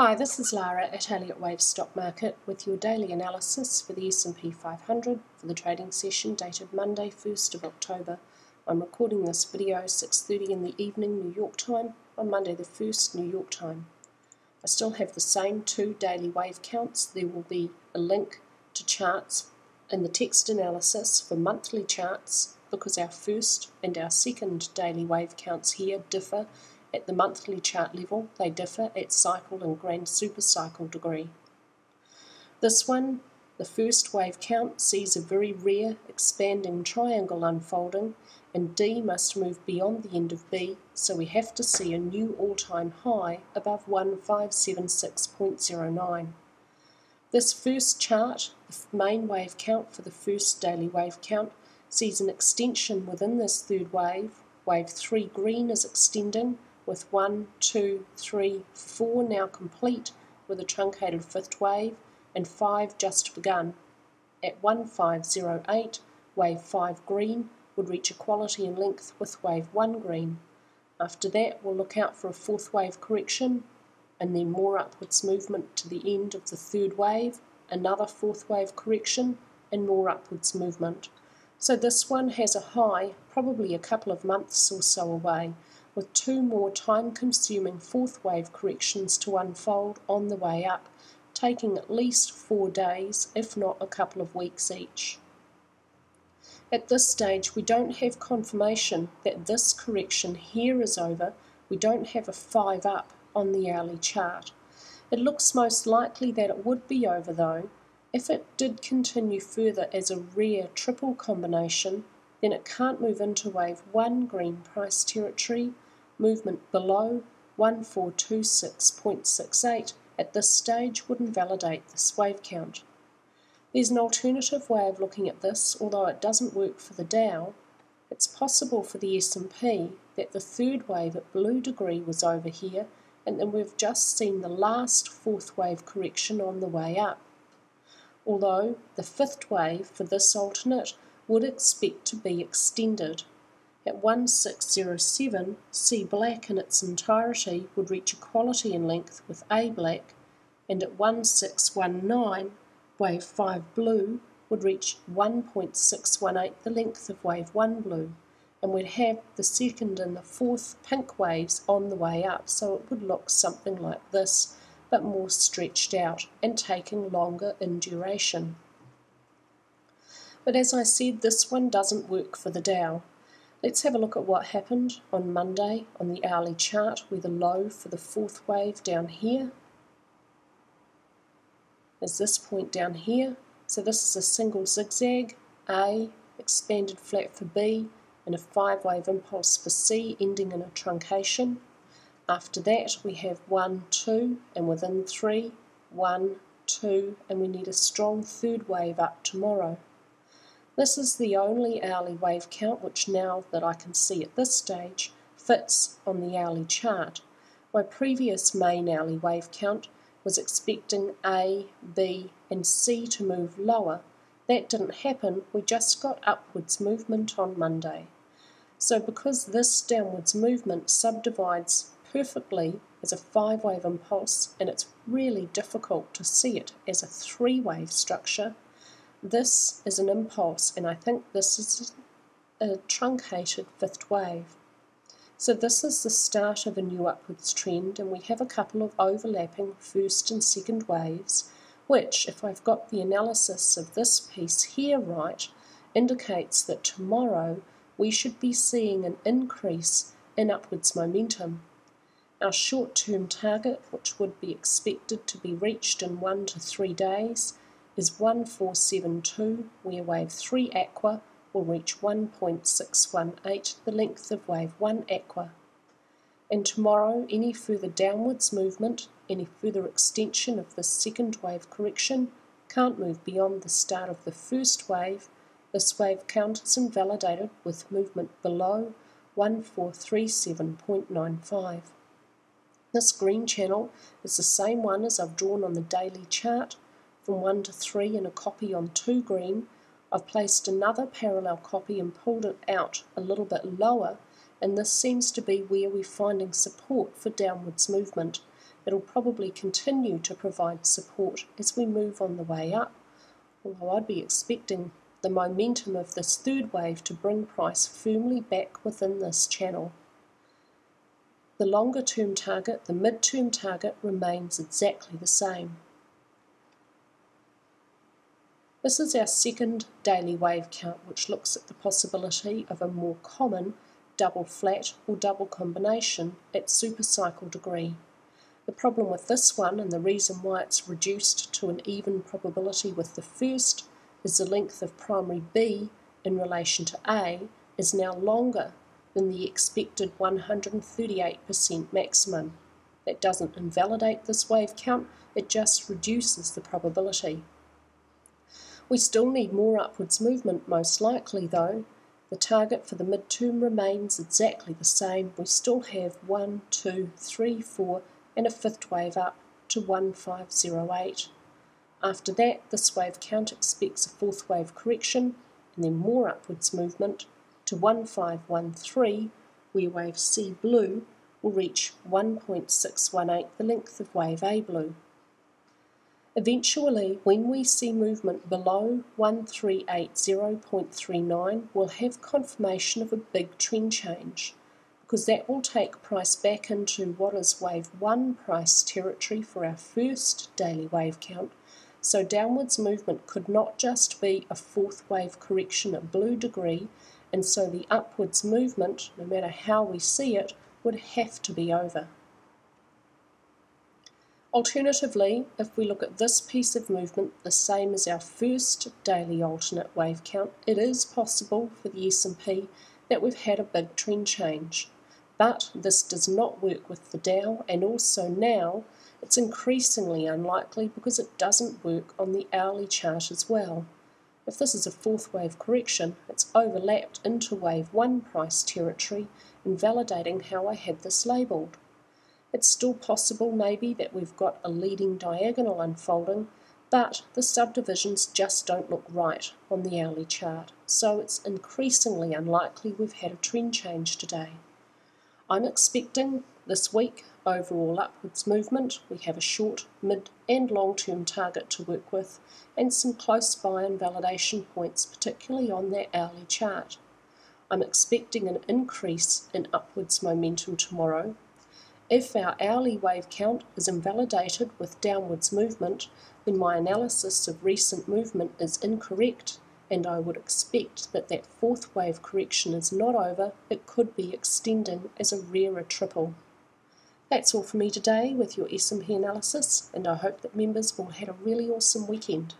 Hi, this is Lara at Elliott Wave Stock Market with your daily analysis for the S&P 500 for the trading session dated Monday 1st of October. I'm recording this video 6:30 in the evening New York time on Monday the 1st New York time. I still have the same two daily wave counts. There will be a link to charts in the text analysis for monthly charts because our first and our second daily wave counts here differ at the monthly chart level, they differ at cycle and grand supercycle degree. This one, the first wave count, sees a very rare expanding triangle unfolding, and D must move beyond the end of B, so we have to see a new all-time high above 1576.09. This first chart, the main wave count for the first daily wave count, sees an extension within this third wave. Wave 3 green is extending, with 1, 2, 3, 4 now complete with a truncated fifth wave and 5 just begun. At 1508, wave 5 green would reach equality in length with wave 1 green. After that, we'll look out for a fourth wave correction and then more upwards movement to the end of the third wave, another fourth wave correction, and more upwards movement. So this one has a high, probably a couple of months or so away, with two more time-consuming fourth wave corrections to unfold on the way up, taking at least four days, if not a couple of weeks each. At this stage, we don't have confirmation that this correction here is over. We don't have a 5 up on the hourly chart. It looks most likely that it would be over though. If it did continue further as a rare triple combination, then it can't move into wave 1 green price territory movement below 1426.68 at this stage would invalidate this wave count. There's an alternative way of looking at this, although it doesn't work for the Dow. It's possible for the S&P that the third wave at blue degree was over here and then we've just seen the last fourth wave correction on the way up. Although the fifth wave for this alternate would expect to be extended at 1607, C black in its entirety would reach equality in length with A black, and at 1619, wave 5 blue would reach 1.618 the length of wave 1 blue, and we'd have the second and the fourth pink waves on the way up, so it would look something like this, but more stretched out and taking longer in duration. But as I said, this one doesn't work for the Dow. Let's have a look at what happened on Monday on the hourly chart with a low for the fourth wave down here is this point down here. So this is a single zigzag, A, expanded flat for B, and a five wave impulse for C ending in a truncation. After that we have 1, 2, and within 3, 1, 2, and we need a strong third wave up tomorrow. This is the only hourly wave count which now that I can see at this stage fits on the hourly chart. My previous main hourly wave count was expecting A, B and C to move lower. That didn't happen, we just got upwards movement on Monday. So because this downwards movement subdivides perfectly as a five wave impulse and it's really difficult to see it as a three wave structure, this is an impulse, and I think this is a truncated fifth wave. So this is the start of a new upwards trend, and we have a couple of overlapping first and second waves, which, if I've got the analysis of this piece here right, indicates that tomorrow we should be seeing an increase in upwards momentum. Our short-term target, which would be expected to be reached in one to three days, is 1472, where wave 3 aqua will reach 1.618, the length of wave 1 aqua. And tomorrow, any further downwards movement, any further extension of the second wave correction, can't move beyond the start of the first wave. This wave count is invalidated with movement below 1437.95. This green channel is the same one as I've drawn on the daily chart, from 1 to 3 and a copy on 2 green, I've placed another parallel copy and pulled it out a little bit lower and this seems to be where we're finding support for downwards movement. it'll probably continue to provide support as we move on the way up, although I'd be expecting the momentum of this third wave to bring price firmly back within this channel. The longer term target, the mid term target, remains exactly the same. This is our second daily wave count, which looks at the possibility of a more common double flat or double combination at supercycle degree. The problem with this one, and the reason why it's reduced to an even probability with the first, is the length of primary B in relation to A is now longer than the expected 138% maximum. That doesn't invalidate this wave count, it just reduces the probability. We still need more upwards movement, most likely, though. The target for the midterm remains exactly the same. We still have 1, 2, 3, 4, and a fifth wave up to 1508. After that, this wave count expects a fourth wave correction and then more upwards movement to 1513, where wave C blue will reach 1.618, the length of wave A blue. Eventually, when we see movement below 1380.39, we'll have confirmation of a big trend change because that will take price back into what is wave 1 price territory for our first daily wave count. So downwards movement could not just be a fourth wave correction at blue degree, and so the upwards movement, no matter how we see it, would have to be over. Alternatively, if we look at this piece of movement the same as our first daily alternate wave count, it is possible for the S&P that we've had a big trend change. But this does not work with the Dow and also now it's increasingly unlikely because it doesn't work on the hourly chart as well. If this is a fourth wave correction, it's overlapped into wave 1 price territory, invalidating how I had this labelled. It's still possible, maybe, that we've got a leading diagonal unfolding, but the subdivisions just don't look right on the hourly chart, so it's increasingly unlikely we've had a trend change today. I'm expecting this week overall upwards movement. We have a short, mid, and long term target to work with, and some close by invalidation points, particularly on that hourly chart. I'm expecting an increase in upwards momentum tomorrow, if our hourly wave count is invalidated with downwards movement, then my analysis of recent movement is incorrect and I would expect that that fourth wave correction is not over, it could be extending as a rarer triple. That's all for me today with your S&P analysis and I hope that members will have a really awesome weekend.